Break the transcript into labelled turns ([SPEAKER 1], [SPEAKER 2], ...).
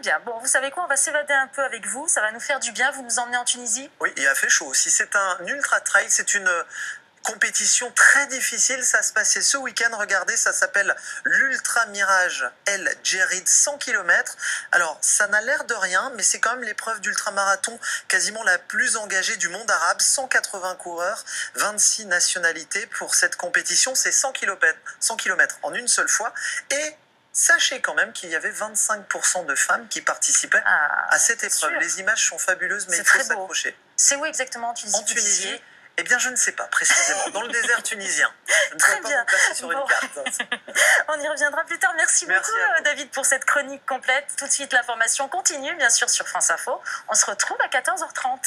[SPEAKER 1] Bien. Bon, vous savez quoi On va s'évader un peu avec vous. Ça va nous faire du bien. Vous nous emmenez en Tunisie
[SPEAKER 2] Oui, il a fait chaud aussi. C'est un ultra trail. C'est une compétition très difficile. Ça se passait ce week-end. Regardez, ça s'appelle l'Ultra Mirage El Djerid 100 km. Alors, ça n'a l'air de rien, mais c'est quand même l'épreuve d'ultramarathon quasiment la plus engagée du monde arabe. 180 coureurs, 26 nationalités pour cette compétition. C'est 100 km, 100 km en une seule fois. Et Sachez quand même qu'il y avait 25% de femmes qui participaient
[SPEAKER 1] Ah,
[SPEAKER 2] à cette épreuve.
[SPEAKER 1] sûr.
[SPEAKER 2] Les images sont fabuleuses, mais il faut s'accrocher.
[SPEAKER 1] C'est où exactement en Tunisie
[SPEAKER 2] En Tunisie, eh bien, je ne sais pas précisément. Dans le désert tunisien. Je ne
[SPEAKER 1] Très
[SPEAKER 2] pas
[SPEAKER 1] bien.
[SPEAKER 2] vous sur
[SPEAKER 1] Bon.
[SPEAKER 2] une carte.
[SPEAKER 1] On y reviendra plus tard. Merci,
[SPEAKER 2] Merci
[SPEAKER 1] beaucoup, euh, David, pour cette chronique complète. Tout de suite, l'information continue, bien sûr, sur France Info. On se retrouve à 14h30.